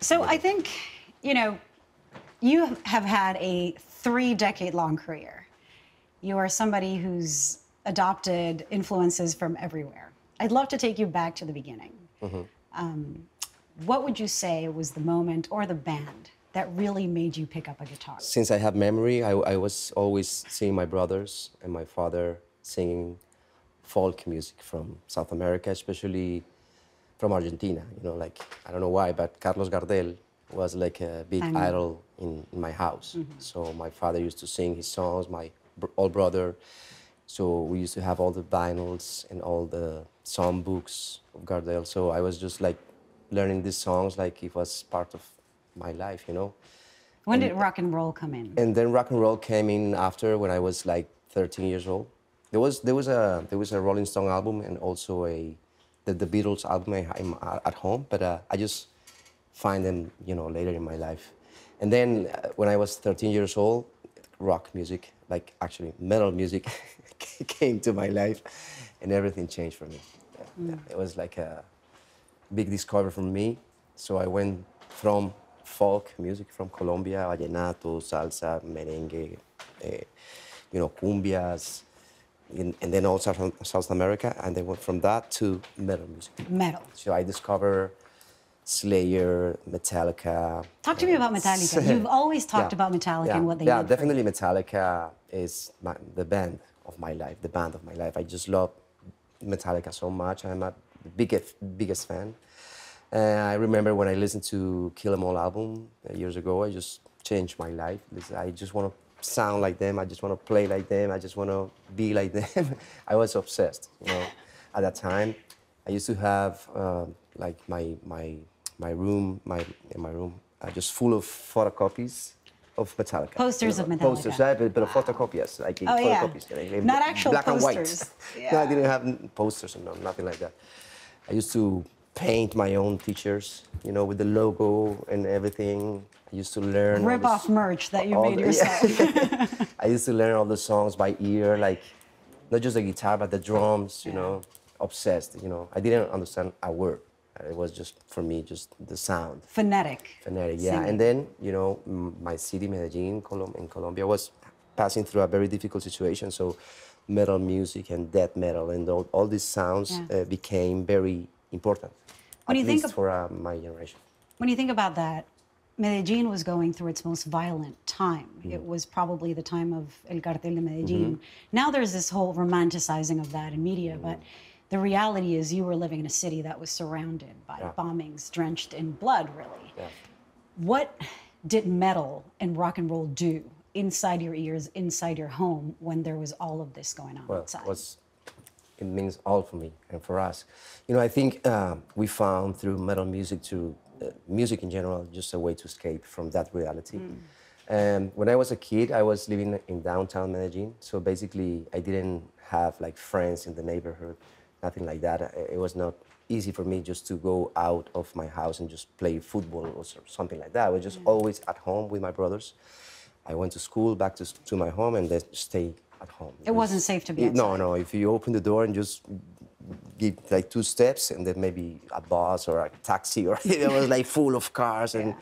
So I think, you know, you have had a three decade long career. You are somebody who's adopted influences from everywhere. I'd love to take you back to the beginning. Um, what would you say was the moment or the band that really made you pick up a guitar? Since I have memory, I, I was always seeing my brothers and my father singing folk music from South America, especially from Argentina. You know, like I don't know why, but Carlos Gardel was like a big idol in, in my house. Mm-hmm. So my father used to sing his songs. My br- old brother. So we used to have all the vinyls and all the song books of Gardel. So I was just like learning these songs like it was part of my life, you know. When did rock and roll come in? And then rock and roll came in after when I was like 13 years old. There was there was a there was a Rolling Stone album and also a the, the Beatles album at home, but uh, I just find them you know later in my life. And then uh, when I was 13 years old, rock music, like actually metal music, came to my life, and everything changed for me. Yeah, yeah. It was like a big discovery for me. So I went from folk music from Colombia, vallenato, salsa, merengue, eh, you know, cumbias, and, and then also from South America, and then went from that to metal music. Metal. So I discovered Slayer, Metallica. Talk to me about Metallica. You've always talked Yeah. about Metallica yeah. and what they Yeah, definitely Metallica is my, the band of my life, the band of my life. I just love Metallica so much. I'm a biggest biggest fan. Uh, I remember when I listened to Kill 'Em All album uh, years ago. I just changed my life. I just want to sound like them. I just want to play like them. I just want to be like them. I was obsessed. You know, at that time, I used to have um, like my my my room, my in my room, uh, just full of photocopies of Metallica. Posters of Metallica. Posters, right? But, but photocopies, like Oh, yeah. photocopies, like, in Not actual black and white. posters. No, I didn't have posters and no, nothing like that. I used to paint my own t-shirts, you know, with the logo and everything. I used to learn. Rip off merch that you made the- yourself. I used to learn all the songs by ear, like not just the guitar, but the drums, you know, obsessed, you know. I didn't understand a word. It was just, for me, just the sound. Phonetic. Phonetic, yeah. singing. And then, you know, my city, Medellin, Colom- in Colombia, was passing through a very difficult situation. So, metal music and death metal and all, all these sounds Yeah. uh, became very important. When you think of- for uh, my generation. When you think about that, Medellin was going through its most violent time. Mm-hmm. It was probably the time of El Cartel de Medellin. Now there's this whole romanticizing of that in media, Mm-hmm. but the reality is you were living in a city that was surrounded by Yeah. bombings, drenched in blood, really. Yeah. What did metal and rock and roll do inside your ears, inside your home, when there was all of this going on Well, outside? was it means all for me and for us. You know, I think uh, we found through metal music, uh, Uh, music in general, just a way to escape from that reality. And when I was a kid, I was living in downtown Medellin, so basically I didn't have like friends in the neighborhood, nothing like that. Uh, It was not easy for me just to go out of my house and just play football or something like that. I was just mm. always at home with my brothers. I went to school, back to, to my home, and then stay at home. It wasn't safe to be It- No, no. If you open the door and just give like two steps, and then maybe a bus or a taxi, or it was like full of cars and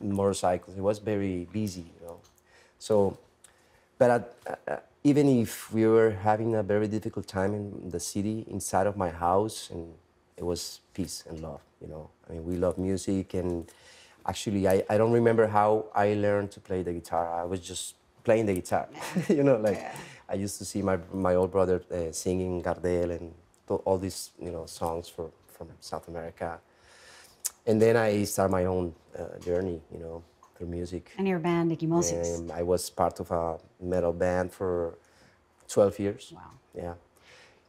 motorcycles. It was very busy, you know. So, but at, uh, even if we were having a very difficult time in the city, inside of my house, and it was peace and love, you know. I mean, we love music, and actually, I, I don't remember how I learned to play the guitar. I was just playing the guitar, you know, like I used to see my my old brother uh, singing Gardel and all these, you know, songs for, from South America. And then I started my own uh, journey, you know, through music. and your band, Ekhymosis. Um, I was part of a metal band for 12 years. Wow. Yeah.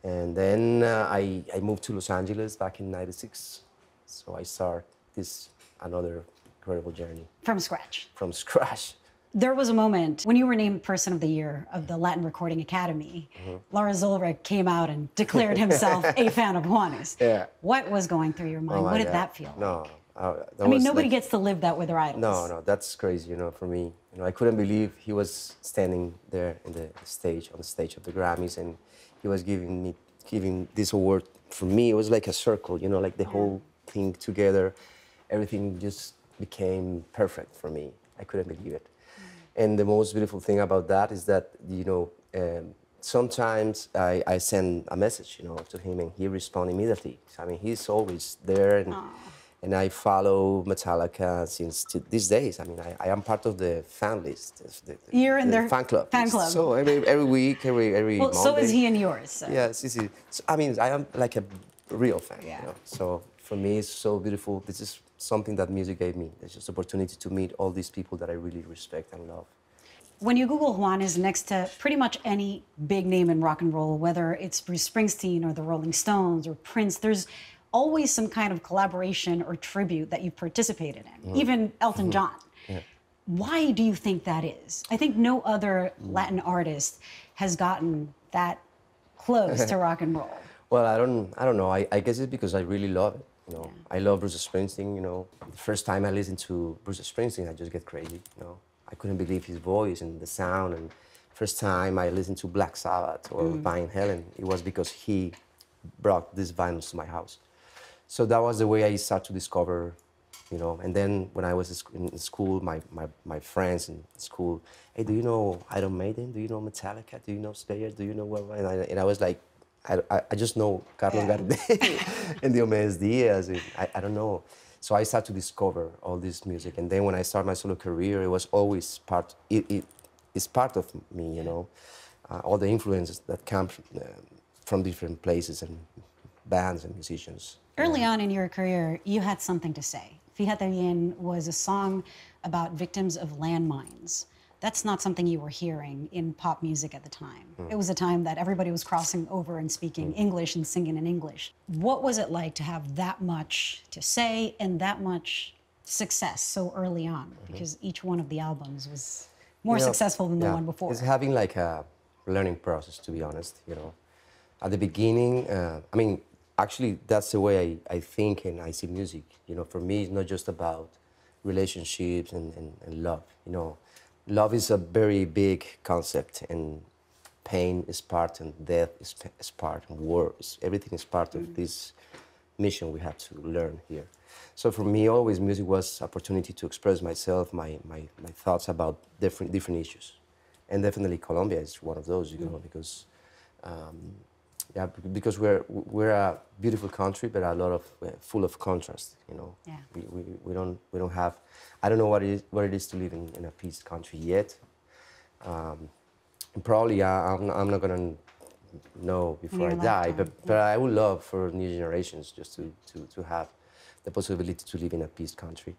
And then uh, I, I moved to Los Angeles back in 96. So I start this another incredible journey From scratch. from scratch. There was a moment when you were named Person of the Year of the Latin Recording Academy. Mm-hmm. Lars Ulrich came out and declared himself a fan of Juanes. Yeah. What was going through your mind? Oh what did God. that feel No. like? uh, I mean, nobody like- gets to live that with their idols. No, no, that's crazy, you know, for me. You know, I couldn't believe he was standing there in the stage, on the stage of the Grammys, and he was giving me, giving this award. For me, it was like a circle, you know, like the whole thing together. Everything just became perfect for me. I couldn't believe it. And the most beautiful thing about that is that, you know, um, sometimes I, I send a message, you know, to him and he responds immediately. I mean, he's always there and, and I follow Metallica since these days. I mean, I, I am part of the fan list. the- the- You're in the their fan club. fan club. So every, every week, every, every Well, so is he in yours. So. Yes, is. So, I mean, I am like a real fan. Yeah. You know? So for me, it's so beautiful. This is something that music gave me. It's just opportunity to meet all these people that I really respect and love. When you Google Juanes next to pretty much any big name in rock and roll, whether it's Bruce Springsteen or the Rolling Stones or Prince, there's always some kind of collaboration or tribute that you've participated in, Mm-hmm. even Elton John. Why do you think that is? I think no other Latin artist has gotten that close to rock and roll. Well, I don't, I don't know. I, I guess it's because I really love it. You know, I love Bruce Springsteen. You know, the first time I listened to Bruce Springsteen, I just get crazy. You know, I couldn't believe his voice and the sound. And first time I listened to Black Sabbath or mm. Van Halen, it was because he brought these vinyls to my house. So that was the way I started to discover, you know. And then when I was in in school, my, my, my friends in school, hey, do you know Iron Maiden? Do you know Metallica? Do you know Slayer? Do you know what? And I, and I was like, I, I, I just know Carlos. Gardel and Diomedes Diaz. and I, I don't know. So I started to discover all this music. And then when I started my solo career, it was always part, it, it, it's part of me, you know. Uh, all the influences that come from, uh, from different places and bands and musicians. Early on in your career, you had something to say. Fíjate Bien was a song about victims of landmines. That's not something you were hearing in pop music at the time. Hmm. It was a time that everybody was crossing over and speaking hmm. English and singing in English. What was it like to have that much to say and that much success so early on? Mm-hmm. Because each one of the albums was more You know, successful than the one before. It's having like a learning process, to be honest. You know, at the beginning, uh, I mean, actually, that's the way I, I think and I see music. You know, for me, it's not just about relationships and, and, and love. You know, love is a very big concept, and pain is part, and death is, is part, and war is everything is part of this mission we have to learn here. So for me, always music was opportunity to express myself, my, my, my thoughts about different different issues, and definitely Colombia is one of those, you know, because um, yeah, because we're we're a beautiful country, but a lot of uh, full of contrast, you know. Yeah. We, we, we don't we don't have, I don't know what it is what it is to live in, in a peace country yet. Um, probably I, I'm, I'm not gonna know before I die, but, but I would love for new generations just to, to, to have the possibility to live in a peace country.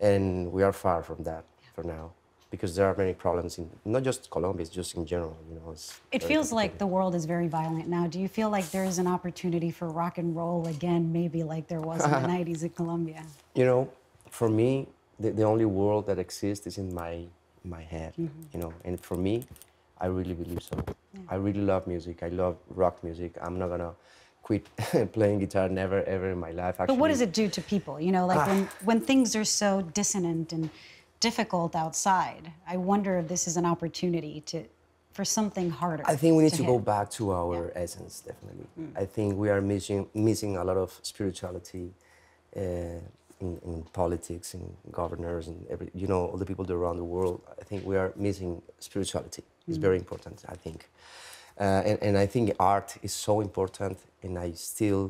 And we are far from that for now because there are many problems in not just Colombia, it's just in general. You know, It feels like the world is very violent now. Do you feel like there is an opportunity for rock and roll again, maybe like there was in the 90s in Colombia? You know, for me, the, the only world that exists is in my my head. Mm-hmm. You know, and for me, I really believe so. I really love music. I love rock music. I'm not gonna quit playing guitar never ever in my life. Actually, But what does it do to people? You know, like when, when things are so dissonant and difficult outside, I wonder if this is an opportunity to for something harder. I think we need to, hit. go back to our essence, definitely. I think we are missing missing a lot of spirituality uh, in, in politics, in governors, and every you know all the people around the world. I think we are missing spirituality. It's very important. I think, uh, and and I think art is so important. And I still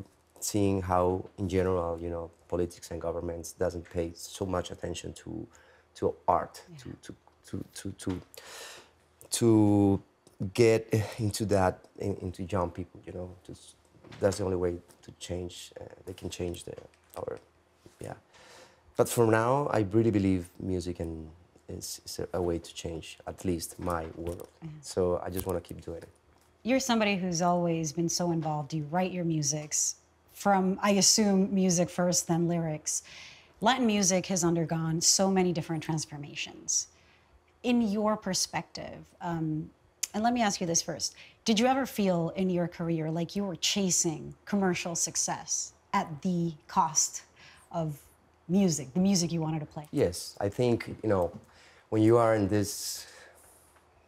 seeing how, in general, you know, politics and governments doesn't pay so much attention to to art, to to to to. to to get into that in, into young people you know just, that's the only way to change uh, they can change the our yeah but for now i really believe music and is, is a, way to change at least my world so i just want to keep doing it You're somebody who's always been so involved. You write your musics from, I assume, music first, then lyrics. Latin music has undergone so many different transformations. In your perspective, um, and let me ask you this first Did you ever feel in your career like you were chasing commercial success at the cost of music, the music you wanted to play? Yes, I think you know when you are in this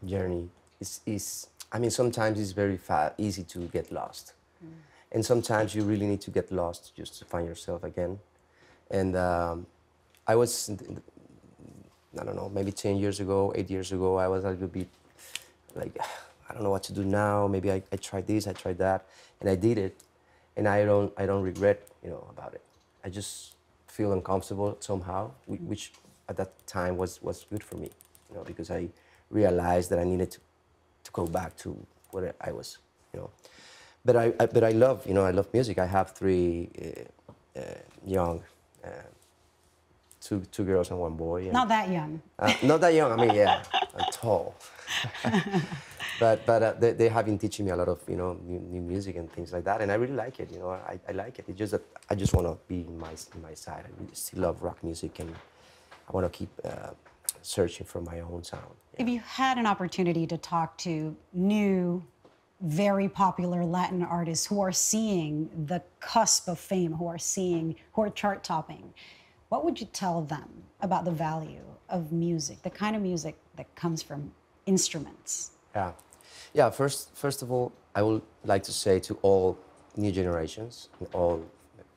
journey, it's, it's I mean sometimes it's very fa- easy to get lost, and sometimes you really need to get lost just to find yourself again. And um, I was, I don't know, maybe 10 years ago, eight years ago, I was a little bit like, I don't know what to do now. Maybe I, I tried this, I tried that, and I did it, and I don't, I don't regret, you know, about it. I just feel uncomfortable somehow, which at that time was, was good for me, you know, because I realized that I needed to, to go back to where I was, you know. But I, I but I love, you know, I love music. I have three uh, uh, young, uh, two two girls and one boy. and- Not that young. uh, not that young. I mean, yeah, I'm tall. but but uh, they, they have been teaching me a lot of you know new, new music and things like that, and I really like it. You know, I, I like it. It's just that I just want to be in my in my side. I really still love rock music, and I want to keep uh, searching for my own sound. If you had an opportunity to talk to new, very popular Latin artists who are seeing the cusp of fame, who are seeing, who are chart topping, what would you tell them about the value of music, the kind of music that comes from instruments? Yeah, yeah. First, first of all, I would like to say to all new generations all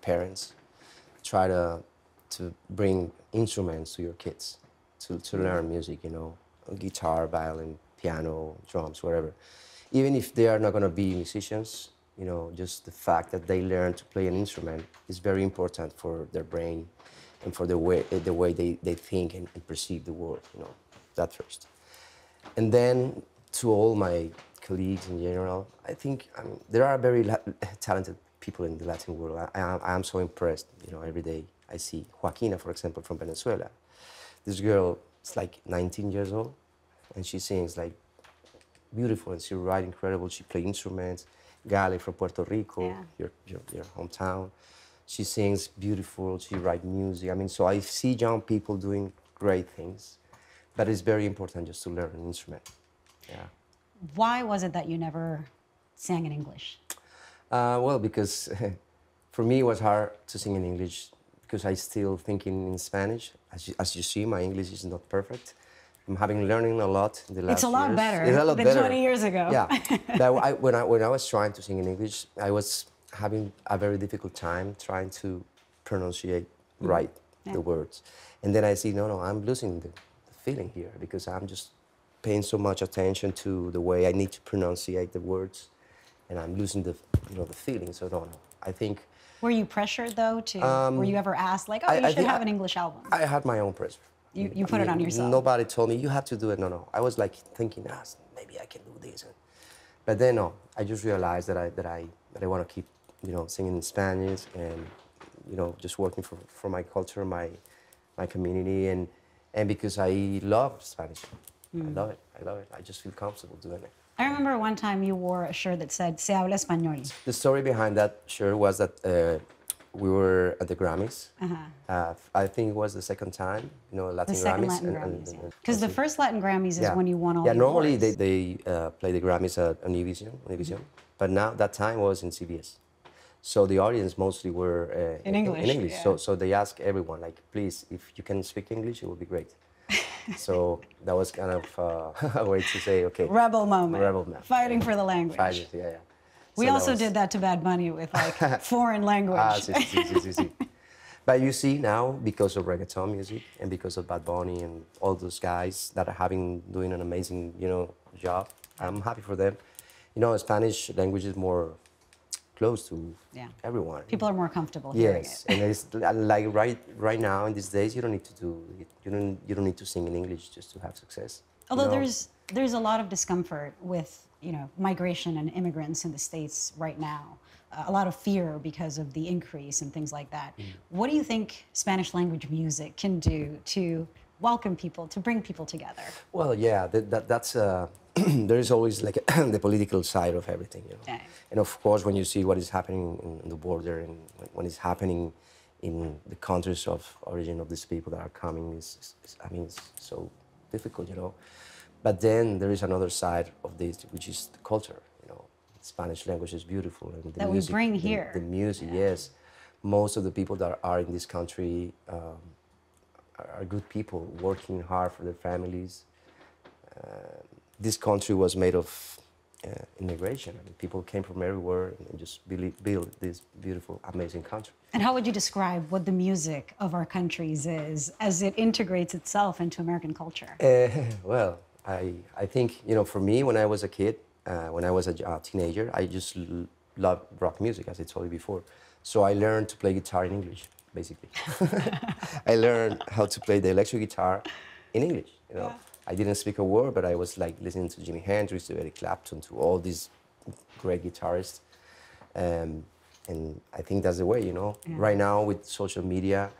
parents, try to to bring instruments to your kids, to, to learn music. You know, guitar, violin, piano, drums, whatever. Even if they are not going to be musicians, you know, just the fact that they learn to play an instrument is very important for their brain and for the way the way they, they think and, and perceive the world. You know, that first. And then to all my colleagues in general, I think I mean, there are very talented people in the Latin world. I, I, I am so impressed, you know, every day I see Joaquina, for example, from Venezuela. This girl is like 19 years old, and she sings like beautiful, and she writes incredible. She plays instruments. Gale from Puerto Rico, Yeah. your, your, your hometown. She sings beautiful. She writes music. I mean, so I see young people doing great things, but it's very important just to learn an instrument. Yeah. Why was it that you never sang in English? Uh, well, because for me it was hard to sing in English because I still thinking in Spanish. As you, as you see, my English is not perfect. I'm having learning a lot in the last It's a lot years. better It's a lot than better. 20 years ago. Yeah, I, when I when I was trying to sing in English, I was having a very difficult time trying to pronunciate mm-hmm. right Yeah. the words, and then I see no, no, I'm losing the, the feeling here because I'm just paying so much attention to the way I need to pronunciate the words, and I'm losing the you know the feeling. So no, no, I think Were you pressured though to? were um, you ever asked like, oh, I- you I should have I- an English album? I had my own pressure. You- you I put it mean, on yourself. Nobody told me you have to do it. No, no. I was like thinking, ah, maybe I can do this, but then no. I just realized that I that I that I want to keep you know singing in Spanish and you know just working for for my culture, my my community, and and because I love Spanish. Hmm. I love it. I love it. I just feel comfortable doing it. I remember one time you wore a shirt that said "Se habla español." The story behind that shirt was that uh, we were at the Grammys. Uh, I think it was the second time, you know, Latin Uh-huh. The second Grammys. Latin Grammys, because the first Latin Grammys is when you won all Yeah, the normally awards. they, they uh, play the Grammys at Univision, Univision, but now that time was in CBS. So the audience mostly were uh, In English, In English. yeah. So so they ask everyone like, please, if you can speak English, it would be great. so that was kind of uh, a way to say, okay, Rebel moment. Rebel moment. Fighting for the language. Fighting, yeah, yeah. We So also was- did that to Bad Bunny with like foreign language. Ah, sí, sí, sí. But you see now, because of reggaeton music and because of Bad Bunny and all those guys that are having doing an amazing, you know, job, I'm happy for them. You know, Spanish language is more close to Yeah. everyone. People are more comfortable hearing yes, and it's like right right now in these days, you don't need to do it. You don't you don't need to sing in English just to have success. you Although know? there's there's a lot of discomfort with you know migration and immigrants in the states right now. Uh, a lot of fear because of the increase and things like that. Mm. What do you think Spanish language music can do to welcome people, to bring people together? Well, yeah, that, that, that's uh, there is always like the political side of everything, you know. Yeah. And of course, when you see what is happening in, the border and when, it's happening in the countries of origin of these people that are coming, is- I mean, it's so difficult, you know. But then there is another side of this, which is the culture, you know. Spanish language is beautiful, and the That we music, bring the- here. The, music, yes. Most of the people that are in this country um, are, are good people working hard for their families. Uh, this country was made of uh, immigration. I mean, people came from everywhere and just build, build this beautiful, amazing country. And how would you describe what the music of our countries is as it integrates itself into American culture? Uh, well, I, I think, you know, for me, when I was a kid, uh, when I was a uh, teenager, I just l- loved rock music, as I told you before. So I learned to play guitar in English, basically. I learned how to play the electric guitar in English, you know. Yeah. I didn't speak a word, but I was like listening to Jimi Hendrix, to Eric Clapton, to all these great guitarists. Um, and I think that's the way, you know. Yeah. Right now with social media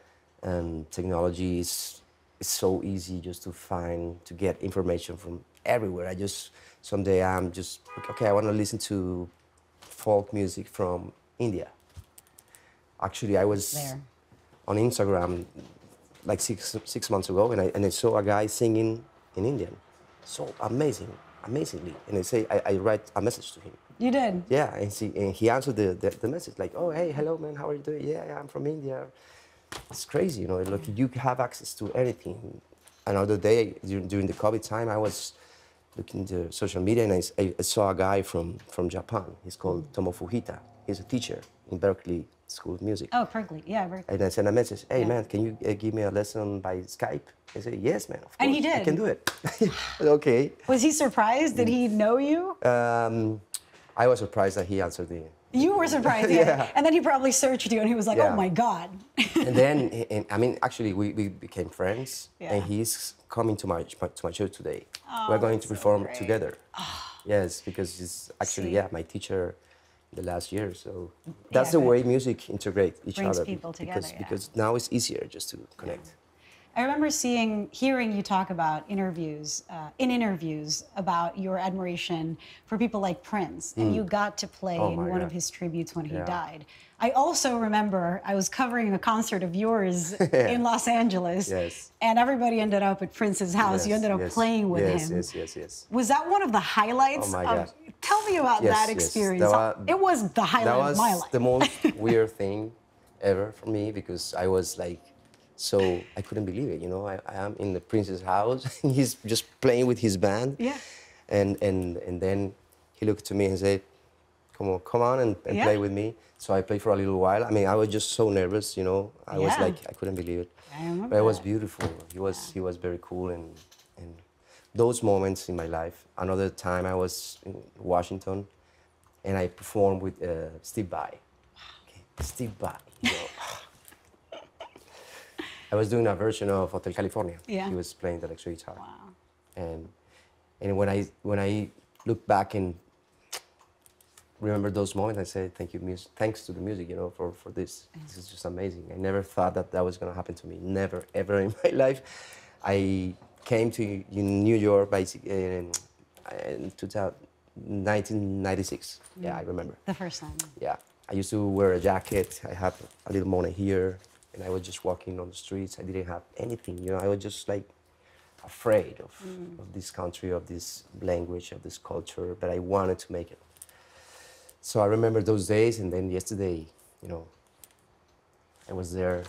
and technology, it's, it's so easy just to find, to get information from everywhere. I just, someday I'm just, okay, I want to listen to folk music from India. Actually, I was There. on Instagram like six, six months ago and I, and I saw a guy singing in Indian. So amazing, amazingly. And I say, I, I write a message to him. You did. Yeah, and, see, and he answered the, the, the message like, oh, hey, hello, man, how are you doing? Yeah, yeah, I'm from India. It's crazy, you know, like you have access to anything. Another day during, the COVID time, I was looking to social media and I saw a guy from, from Japan. He's called Tomo Fujita. He's a teacher in Berklee School of Music. Oh, Berklee. Yeah, Berklee. And I sent a message, hey Yeah. man, can you uh, give me a lesson by Skype? I said, yes, man, of course. And he did. I can do it. okay. Was he surprised? Did he know you? Um, I was surprised that he answered the. You were surprised. yeah. Yeah. And then he probably searched you and he was like, oh my God. and then, and, eh, eh, I mean, actually, we, we became friends, Yeah. and he's coming to my to my show today. Oh, We're going to perform together. Ah. yes, because he's actually See? yeah my teacher the last year. So that's Yeah, the way music integrate each Brings other. people together, because yeah. because now it's easier just to connect. I remember seeing, hearing you talk about interviews, uh, in interviews about your admiration for people like Prince, and you got to play Oh in one of his tributes when he died. I also remember I was covering a concert of yours in Los Angeles, Yes. and everybody ended up at Prince's house. you ended up yes, playing with yes, him. Yes, yes, yes. Was that one of the highlights? Oh my of, God. Tell me about Yes, that yes. experience. That wa- it was the highlight that was of my life. the most weird thing ever for me because I was like, so I couldn't believe it. You know, I, I am in the prince's house. and He's just playing with his band. Yeah. And and and then he looked to me and said, "Come on, come on and, and Yeah. play with me." So I played for a little while. I mean, I was just so nervous. You know, I was like, I couldn't believe it. I remember But it was beautiful. He was he was very cool and and those moments in my life. Another time I was in Washington and I performed with uh, Steve Vai. Okay, Steve Vai. You know. I was doing a version of Hotel California. Yeah. He was playing the electric guitar. Wow. And and when I when I look back and remember those moments, I say thank you, mus- thanks to the music, you know, for, for this. This is just amazing. I never thought that that was gonna happen to me. Never, ever in my life. I came to in New York basically um, in, in 2000, 1996. Yeah, I remember. The first time. Yeah, I used to wear a jacket. I had a little money here, and I was just walking on the streets. I didn't have anything, you know. I was just like afraid of, of this country, of this language, of this culture, but I wanted to make it. So I remember those days, and then yesterday, you know, I was there,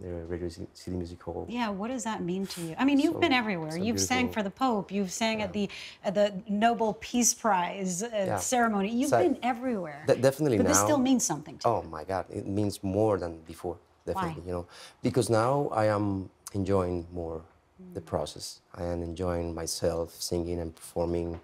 the Radio Ci- City Music Hall. Yeah, what does that mean to you? I mean, you've So- been everywhere. so you've sang for the Pope. You've sang at the at the Nobel Peace Prize uh, Yeah. ceremony. You've So- been everywhere. De- definitely but this still means something to Oh my God, it means more than before, definitely, Why? you know. Because now I am enjoying more the process. I am enjoying myself singing and performing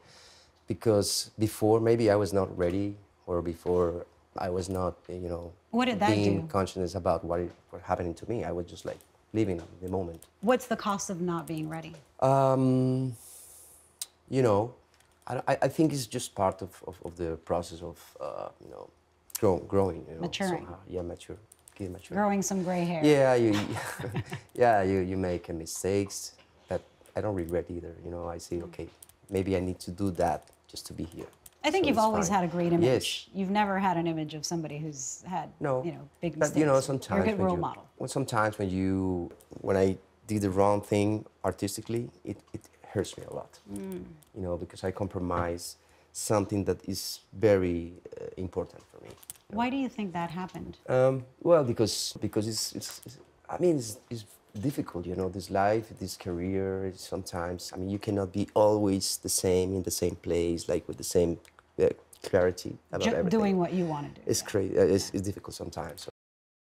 because before maybe I was not ready or before I was not, you know, What did that being do? conscious about what is what happening to me. I was just like living the moment. What's the cost of not being ready? Um, you know, I, I- I think it's just part of, of, of the process of, uh, you know, grow, growing. You know, Maturing. somehow. Yeah, mature. Growing some gray hair. Yeah, you, yeah, you, you make mistakes, but I don't regret either. You know, I Mm. say, okay, maybe I need to do that just to be here. I think So you've always fine. had a great image. Yes. You've never had an image of somebody who's had, No, you know, big but mistakes. you know, You're sometimes a good when role you, model. When sometimes when you, when I did the wrong thing artistically, it, it hurts me a lot. Mm. You know, because I compromise something that is very uh, important for me. Why do you think that happened? Um, well, because because it's, it's, it's I mean it's, it's difficult, you know. This life, this career. Sometimes I mean you cannot be always the same in the same place, like with the same uh, clarity about Ju- everything. doing what you want to do. It's crazy. It's, it's difficult sometimes. So